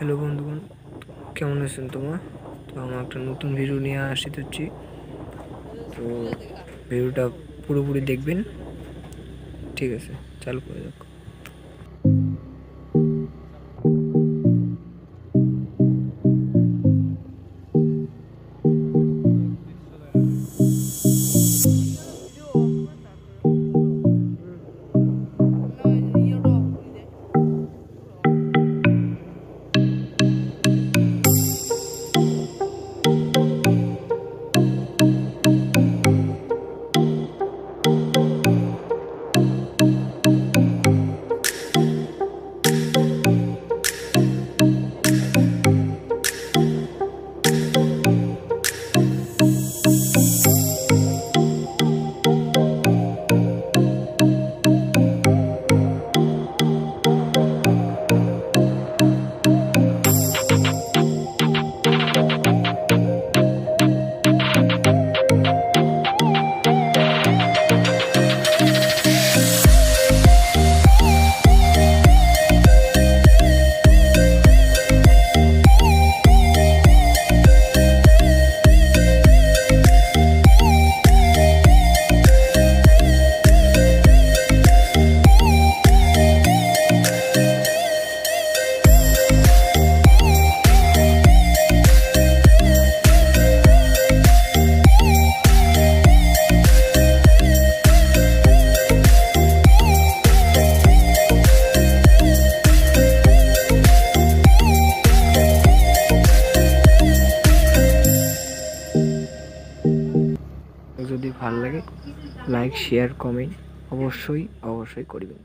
Hello বন্ধুগণ, কেমন আছেন তোমার? তো আমার একটা নতুন ভিডিও নিয়ে আসি হচ্ছি তো ভিডিওটা পুরোপুরি দেখবেন। ঠিক আছে, চালু করে দেখো যদি ভালো লাগে লাইক শেয়ার কমেন্ট অবশ্যই অবশ্যই করবেন